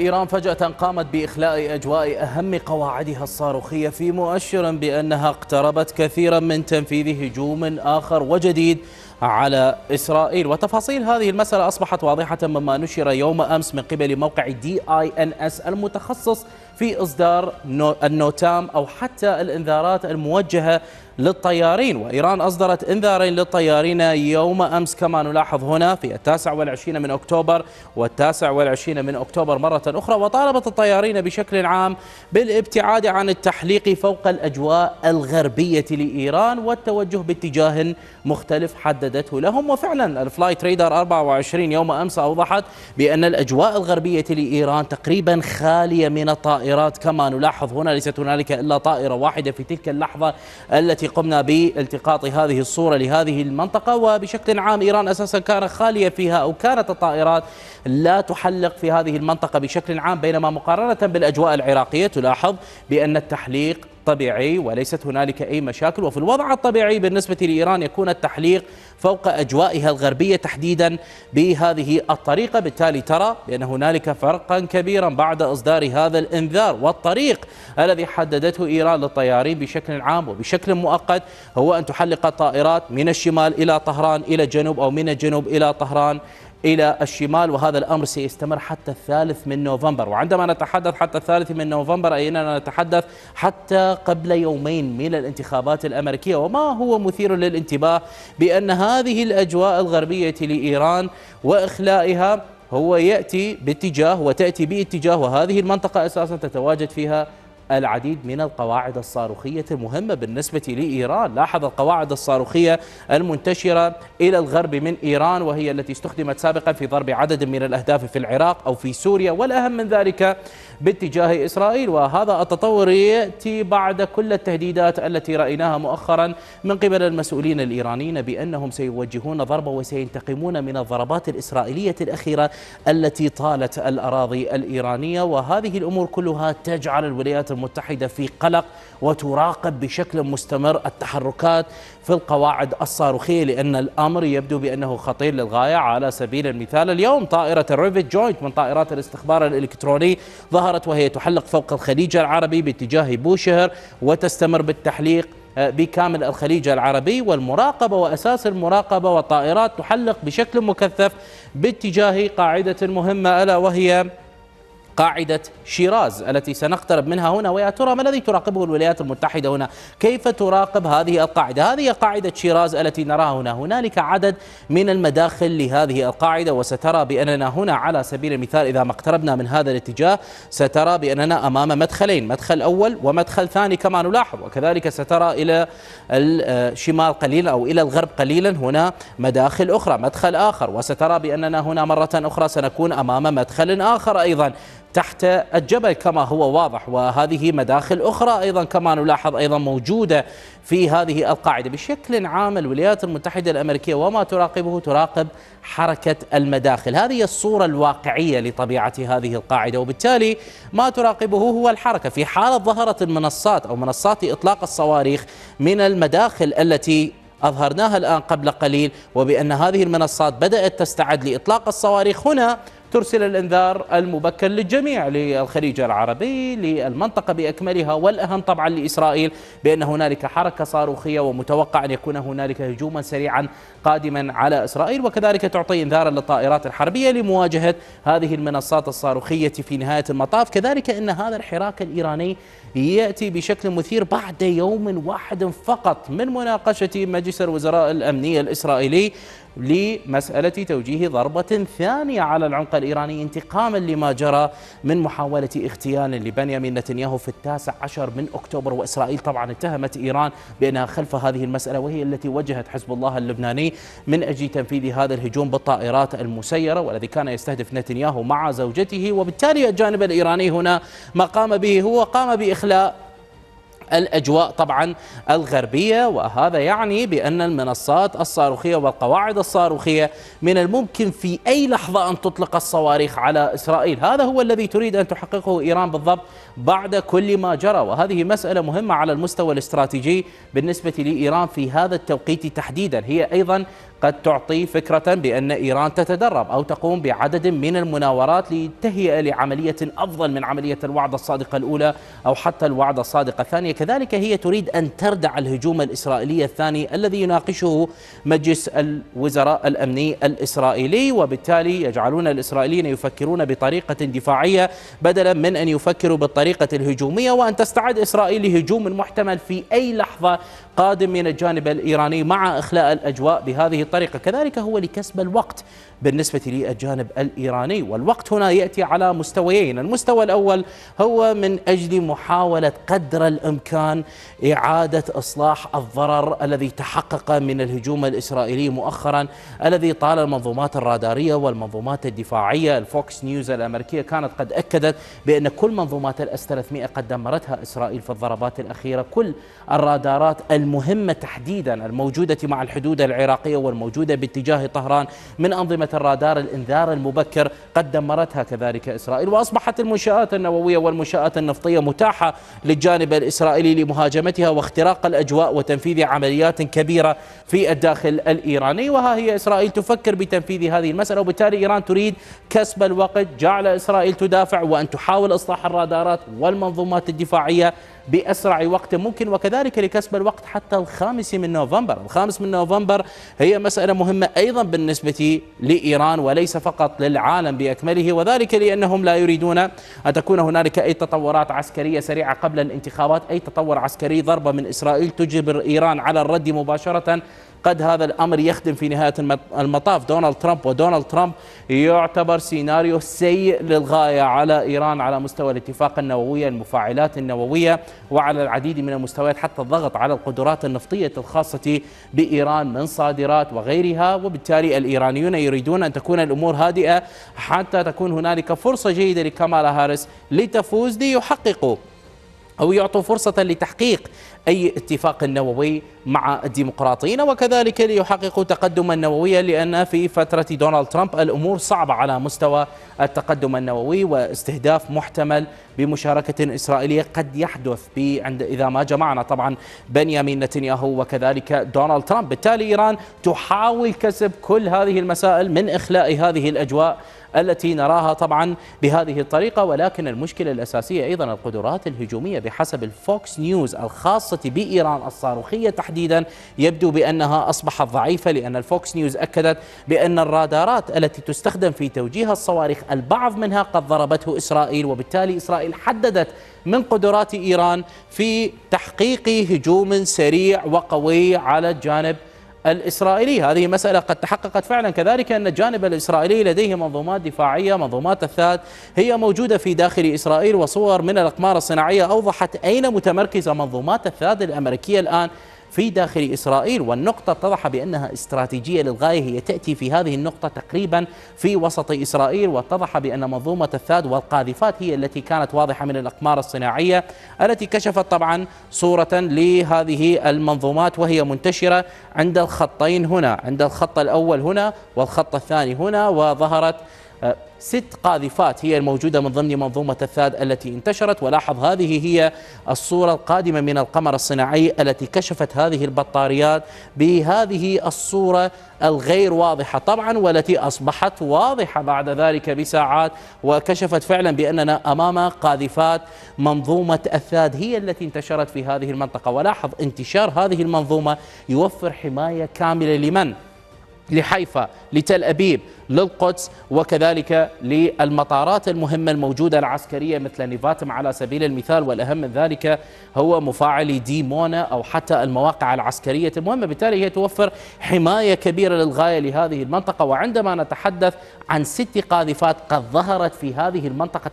إيران فجأة قامت بإخلاء أجواء أهم قواعدها الصاروخية في مؤشر بأنها اقتربت كثيرا من تنفيذ هجوم آخر وجديد على إسرائيل. وتفاصيل هذه المسألة أصبحت واضحة مما نشر يوم أمس من قبل موقع دي آي إن إس المتخصص في إصدار النوتام أو حتى الإنذارات الموجهة للطيارين وإيران أصدرت إنذارين للطيارين يوم أمس كما نلاحظ هنا في التاسع والعشرين من أكتوبر والتاسع والعشرين من أكتوبر مرة أخرى وطالبت الطيارين بشكل عام بالابتعاد عن التحليق فوق الأجواء الغربية لإيران والتوجه باتجاه مختلف حددته لهم. وفعلا الفلايت رادار 24 يوم أمس أوضحت بأن الأجواء الغربية لإيران تقريبا خالية من الطائرات كما نلاحظ هنا ليست هنالك إلا طائرة واحدة في تلك اللحظة التي التي قمنا بالتقاط هذه الصورة لهذه المنطقة وبشكل عام إيران أساسا كانت خالية فيها أو كانت الطائرات لا تحلق في هذه المنطقة بشكل عام بينما مقارنة بالأجواء العراقية تلاحظ بأن التحليق طبيعي وليست هنالك أي مشاكل. وفي الوضع الطبيعي بالنسبة لإيران يكون التحليق فوق أجوائها الغربية تحديدا بهذه الطريقة. بالتالي ترى بأن هنالك فرقا كبيرا بعد إصدار هذا الإنذار. والطريق الذي حددته إيران للطيارين بشكل عام وبشكل مؤقت هو أن تحلق الطائرات من الشمال إلى طهران إلى الجنوب أو من الجنوب إلى طهران. إلى الشمال وهذا الأمر سيستمر حتى الثالث من نوفمبر. وعندما نتحدث حتى الثالث من نوفمبر أي أننا نتحدث حتى قبل يومين من الانتخابات الأمريكية. وما هو مثير للانتباه؟ بأن هذه الأجواء الغربية لإيران وإخلائها هو يأتي باتجاه وتأتي باتجاه وهذه المنطقة أساسا تتواجد فيها العديد من القواعد الصاروخية المهمة بالنسبة لإيران. لاحظ القواعد الصاروخية المنتشرة إلى الغرب من إيران وهي التي استخدمت سابقا في ضرب عدد من الأهداف في العراق أو في سوريا والأهم من ذلك باتجاه إسرائيل. وهذا التطور يأتي بعد كل التهديدات التي رأيناها مؤخرا من قبل المسؤولين الإيرانيين بأنهم سيوجهون ضربة وسينتقمون من الضربات الإسرائيلية الأخيرة التي طالت الأراضي الإيرانية. وهذه الأمور كلها تجعل الولايات المتحدة في قلق وتراقب بشكل مستمر التحركات في القواعد الصاروخية لأن الأمر يبدو بأنه خطير للغاية. على سبيل المثال اليوم طائرة الريفت جوينت من طائرات الاستخبار الإلكتروني ظهرت وهي تحلق فوق الخليج العربي باتجاه بوشهر وتستمر بالتحليق آه، بكامل الخليج العربي. والمراقبة وأساس المراقبة والطائرات تحلق بشكل مكثف باتجاه قاعدة مهمة ألا وهي قاعدة شيراز التي سنقترب منها هنا ويا ترى ما الذي تراقبه الولايات المتحدة هنا؟ كيف تراقب هذه القاعدة؟ هذه قاعدة شيراز التي نراها هنا. هنالك عدد من المداخل لهذه القاعدة وسترى بأننا هنا على سبيل المثال إذا ما اقتربنا من هذا الاتجاه سترى بأننا أمام مدخلين مدخل أول ومدخل ثاني كما نلاحظ. وكذلك سترى إلى الشمال قليلا أو إلى الغرب قليلا هنا مداخل أخرى مدخل آخر. وسترى بأننا هنا مرة أخرى سنكون أمام مدخل آخر أيضا. تحت الجبل كما هو واضح وهذه مداخل أخرى أيضا كما نلاحظ أيضا موجودة في هذه القاعدة. بشكل عام الولايات المتحدة الأمريكية وما تراقبه تراقب حركة المداخل. هذه الصورة الواقعية لطبيعة هذه القاعدة وبالتالي ما تراقبه هو الحركة. في حالة ظهرت المنصات أو منصات إطلاق الصواريخ من المداخل التي أظهرناها الآن قبل قليل وبأن هذه المنصات بدأت تستعد لإطلاق الصواريخ. هنا ترسل الإنذار المبكر للجميع للخليج العربي للمنطقة بأكملها والأهم طبعا لإسرائيل بأن هنالك حركة صاروخية ومتوقع أن يكون هنالك هجوما سريعا قادما على إسرائيل وكذلك تعطي إنذارا للطائرات الحربية لمواجهة هذه المنصات الصاروخية في نهاية المطاف. كذلك أن هذا الحراك الإيراني يأتي بشكل مثير بعد يوم واحد فقط من مناقشة مجلس الوزراء الأمنية الإسرائيلي. لمسألة توجيه ضربة ثانية على العمق الإيراني انتقاما لما جرى من محاولة اغتيال لبنيامين نتنياهو في التاسع عشر من أكتوبر. وإسرائيل طبعا اتهمت إيران بأنها خلف هذه المسألة وهي التي وجهت حزب الله اللبناني من أجل تنفيذ هذا الهجوم بالطائرات المسيرة والذي كان يستهدف نتنياهو مع زوجته. وبالتالي الجانب الإيراني هنا ما قام به هو قام بإخلاء الأجواء طبعا الغربية وهذا يعني بأن المنصات الصاروخية والقواعد الصاروخية من الممكن في أي لحظة أن تطلق الصواريخ على إسرائيل. هذا هو الذي تريد أن تحققه إيران بالضبط بعد كل ما جرى. وهذه مسألة مهمة على المستوى الاستراتيجي بالنسبة لإيران في هذا التوقيت تحديدا. هي أيضا قد تعطي فكرة بأن إيران تتدرب أو تقوم بعدد من المناورات لتهيئة لعملية أفضل من عملية الوعد الصادقة الأولى أو حتى الوعد الصادقة الثانية. كذلك هي تريد أن تردع الهجوم الإسرائيلي الثاني الذي يناقشه مجلس الوزراء الأمني الإسرائيلي وبالتالي يجعلون الإسرائيليين يفكرون بطريقة دفاعية بدلا من أن يفكروا بالطريقة الهجومية. وأن تستعد إسرائيل لهجوم محتمل في أي لحظة قادم من الجانب الإيراني مع إخلاء الأجواء بهذه الطريقة كذلك هو لكسب الوقت بالنسبة للجانب الإيراني. والوقت هنا يأتي على مستويين. المستوى الأول هو من أجل محاولة قدر الإمكان إعادة إصلاح الضرر الذي تحقق من الهجوم الإسرائيلي مؤخرا الذي طال المنظومات الرادارية والمنظومات الدفاعية. الفوكس نيوز الأمريكية كانت قد أكدت بأن كل منظومات الأس 300 قد دمرتها إسرائيل في الضربات الأخيرة. كل الرادارات المهمة تحديدا الموجودة مع الحدود العراقية والموجودة باتجاه طهران من أنظمة الرادار الإنذار المبكر قد دمرتها كذلك إسرائيل. وأصبحت المنشآت النووية والمنشآت النفطية متاحة للجانب الإسرائيلي لمهاجمتها واختراق الأجواء وتنفيذ عمليات كبيرة في الداخل الإيراني. وها هي إسرائيل تفكر بتنفيذ هذه المسألة وبالتالي إيران تريد كسب الوقت جعل إسرائيل تدافع وأن تحاول إصلاح الرادارات والمنظومات الدفاعية بأسرع وقت ممكن وكذلك لكسب الوقت حتى الخامس من نوفمبر. الخامس من نوفمبر هي مسألة مهمة أيضا بالنسبة لإيران وليس فقط للعالم بأكمله وذلك لأنهم لا يريدون أن تكون هنالك أي تطورات عسكرية سريعة قبل الانتخابات أي تطور عسكري ضربة من إسرائيل تجبر إيران على الرد مباشرة قد هذا الأمر يخدم في نهاية المطاف. دونالد ترامب ودونالد ترامب يعتبر سيناريو سيء للغاية على إيران على مستوى الاتفاق النووية المفاعلات النووية وعلى العديد من المستويات حتى الضغط على القدرات النفطية الخاصة بإيران من صادرات وغيرها. وبالتالي الإيرانيون يريدون أن تكون الأمور هادئة حتى تكون هنالك فرصة جيدة لكمالا هاريس لتفوز ليحققوا أو يعطوا فرصة لتحقيق أي اتفاق نووي مع الديمقراطيين وكذلك ليحققوا تقدما نوويا لأن في فترة دونالد ترامب الأمور صعبة على مستوى التقدم النووي واستهداف محتمل بمشاركة إسرائيلية قد يحدث عند إذا ما جمعنا طبعا بنيامين نتنياهو وكذلك دونالد ترامب. بالتالي إيران تحاول كسب كل هذه المسائل من إخلاء هذه الأجواء التي نراها طبعا بهذه الطريقة ولكن المشكلة الأساسية أيضا القدرات الهجومية بحسب الفوكس نيوز الخاصة بإيران الصاروخية. تحديدا يبدو بأنها أصبحت ضعيفة لأن الفوكس نيوز أكدت بأن الرادارات التي تستخدم في توجيه الصواريخ البعض منها قد ضربته إسرائيل وبالتالي إسرائيل حددت من قدرات إيران في تحقيق هجوم سريع وقوي على الجانب الإسرائيلي. هذه مسألة قد تحققت فعلا. كذلك أن الجانب الإسرائيلي لديه منظومات دفاعية منظومات الثاد هي موجودة في داخل إسرائيل وصور من الأقمار الصناعية أوضحت أين متمركزة منظومات الثاد الأمريكية الآن في داخل إسرائيل والنقطة اتضح بأنها استراتيجية للغاية هي تأتي في هذه النقطة تقريبا في وسط إسرائيل واتضح بأن منظومة الثاد والقاذفات هي التي كانت واضحة من الأقمار الصناعية التي كشفت طبعا صورة لهذه المنظومات وهي منتشرة عند الخطين هنا عند الخط الأول هنا والخط الثاني هنا وظهرت ست قاذفات هي الموجودة من ضمن منظومة الثاد التي انتشرت. ولاحظ هذه هي الصورة القادمة من القمر الصناعي التي كشفت هذه البطاريات بهذه الصورة الغير واضحة طبعا والتي أصبحت واضحة بعد ذلك بساعات. وكشفت فعلا بأننا أمام قاذفات منظومة الثاد هي التي انتشرت في هذه المنطقة. ولاحظ انتشار هذه المنظومة يوفر حماية كاملة لمن؟ لحيفا لتل أبيب للقدس وكذلك للمطارات المهمة الموجودة العسكرية مثل نيفاتم على سبيل المثال والأهم من ذلك هو مفاعل ديمونا أو حتى المواقع العسكرية المهمة. بالتالي هي توفر حماية كبيرة للغاية لهذه المنطقة. وعندما نتحدث عن ست قاذفات قد ظهرت في هذه المنطقة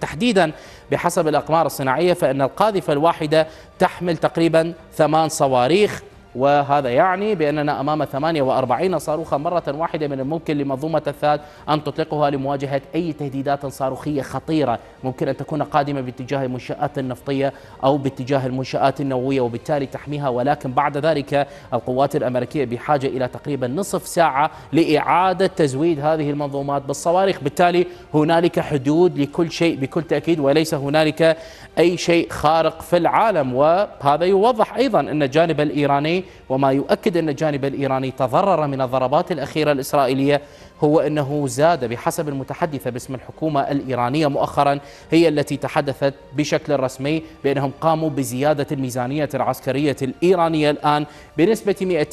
تحديدا بحسب الأقمار الصناعية فإن القاذفة الواحدة تحمل تقريبا ثمان صواريخ وهذا يعني بأننا أمام 48 صاروخا مرة واحدة من الممكن لمنظومة الثاد أن تطلقها لمواجهة أي تهديدات صاروخية خطيرة. ممكن أن تكون قادمة باتجاه المنشآت النفطية أو باتجاه المنشآت النووية وبالتالي تحميها. ولكن بعد ذلك القوات الأمريكية بحاجة إلى تقريبا نصف ساعة لإعادة تزويد هذه المنظومات بالصواريخ. بالتالي هنالك حدود لكل شيء بكل تأكيد وليس هنالك أي شيء خارق في العالم. وهذا يوضح أيضا أن الجانب الإيراني وما يؤكد أن الجانب الإيراني تضرر من الضربات الأخيرة الإسرائيلية هو أنه زاد بحسب المتحدثة باسم الحكومة الإيرانية مؤخرا هي التي تحدثت بشكل رسمي بأنهم قاموا بزيادة الميزانية العسكرية الإيرانية الآن بنسبة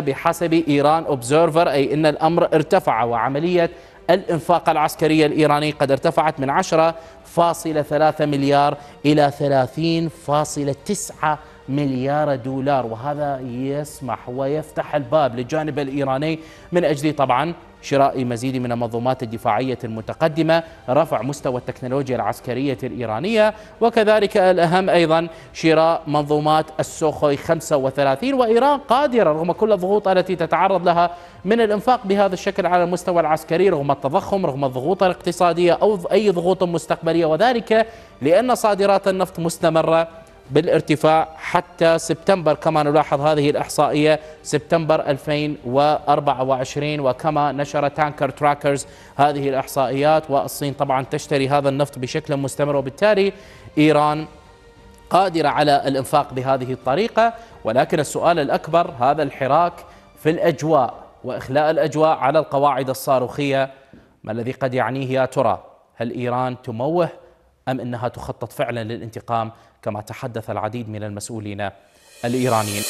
200% بحسب إيران أوبزرفر أي أن الأمر ارتفع وعملية الإنفاق العسكري الإيراني قد ارتفعت من 10.3 مليار إلى 30.9 مليار دولار وهذا يسمح ويفتح الباب للجانب الإيراني من أجل طبعا شراء مزيد من المنظومات الدفاعية المتقدمة رفع مستوى التكنولوجيا العسكرية الإيرانية وكذلك الأهم أيضا شراء منظومات السوخوي 35 وإيران قادرة رغم كل الضغوط التي تتعرض لها من الإنفاق بهذا الشكل على المستوى العسكري رغم التضخم رغم الضغوط الاقتصادية أو أي ضغوط مستقبلية وذلك لأن صادرات النفط مستمرة بالارتفاع حتى سبتمبر كما نلاحظ هذه الإحصائية سبتمبر 2024 وكما نشر تانكر تراكرز هذه الإحصائيات والصين طبعا تشتري هذا النفط بشكل مستمر وبالتالي إيران قادرة على الإنفاق بهذه الطريقة. ولكن السؤال الأكبر هذا الحراك في الأجواء وإخلاء الأجواء على القواعد الصاروخية ما الذي قد يعنيه يا ترى؟ هل إيران تموه أم أنها تخطط فعلا للانتقام كما تحدث العديد من المسؤولين الإيرانيين.